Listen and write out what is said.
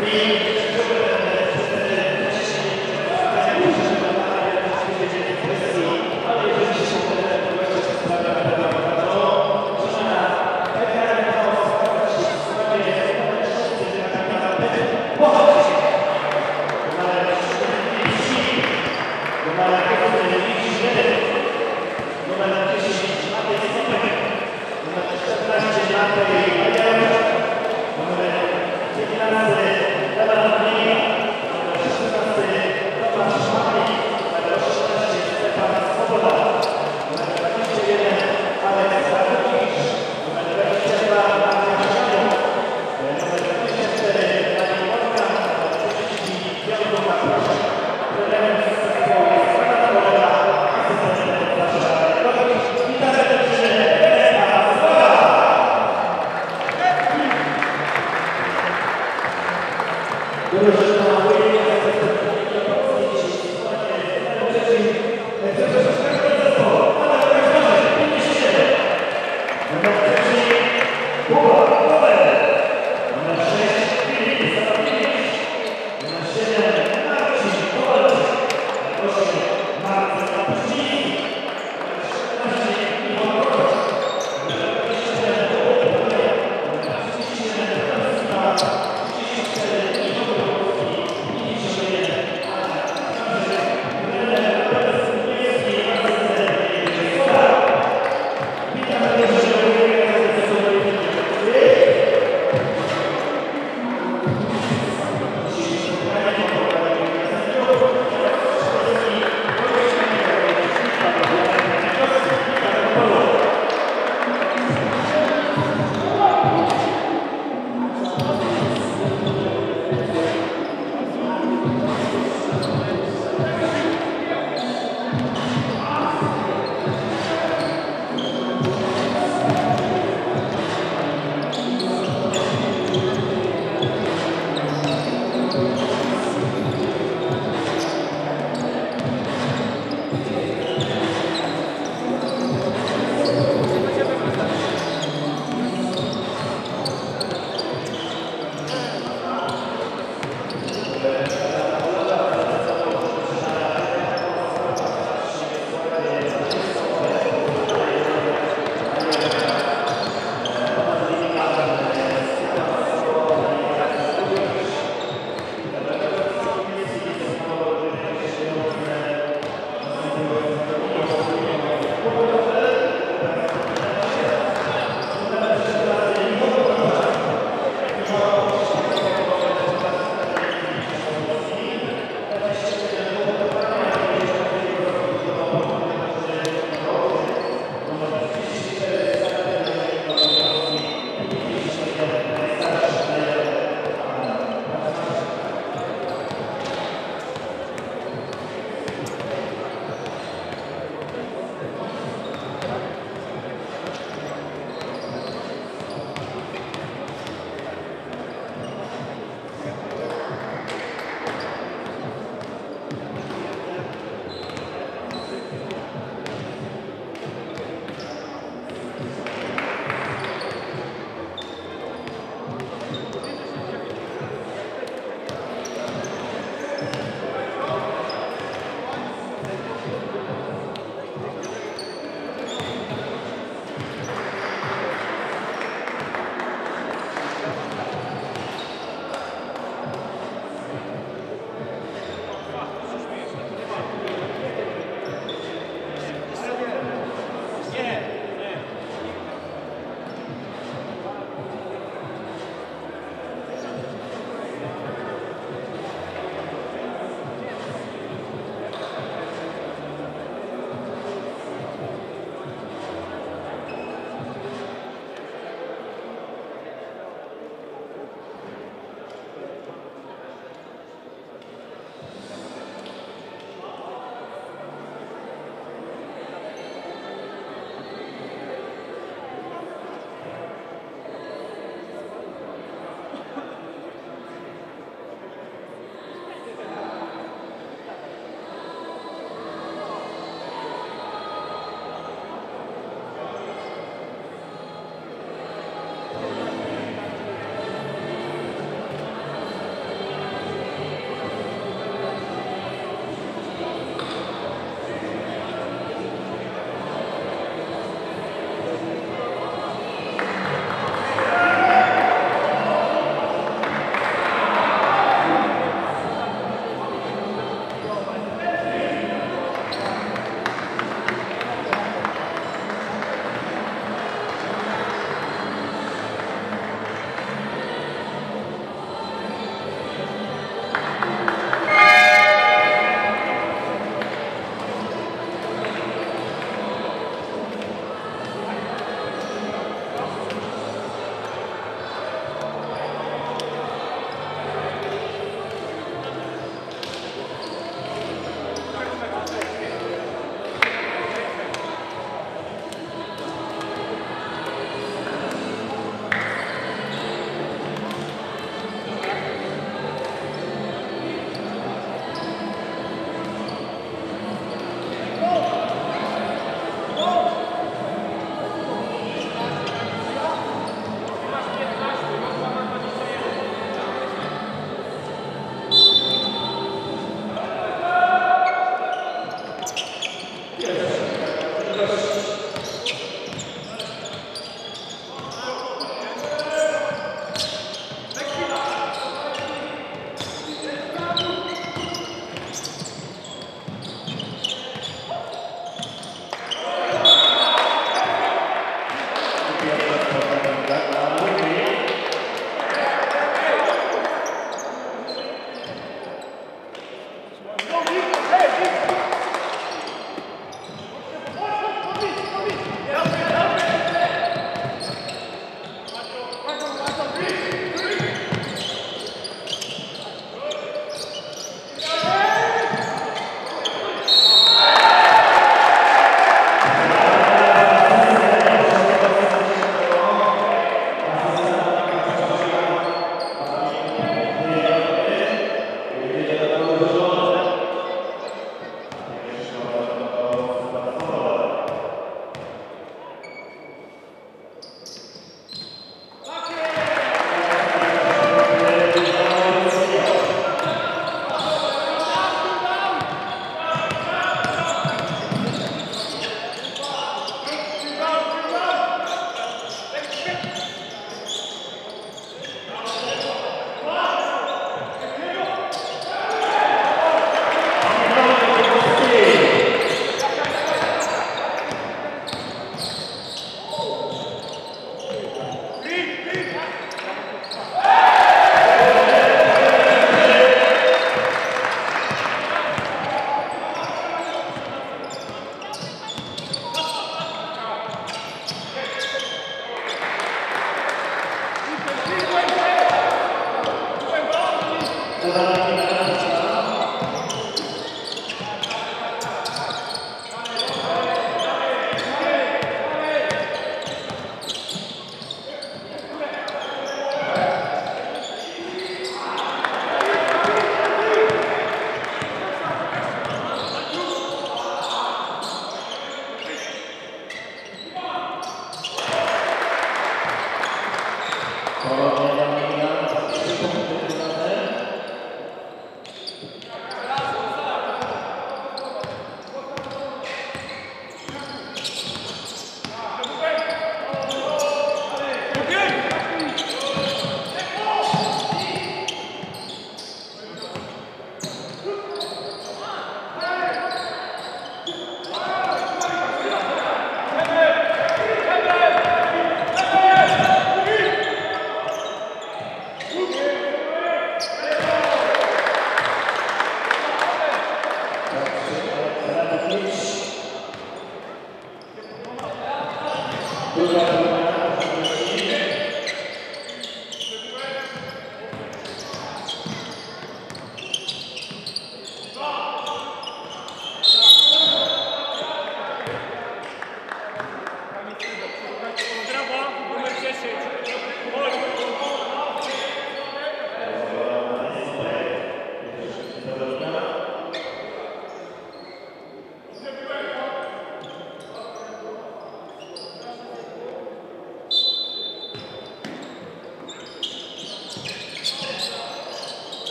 Yeah.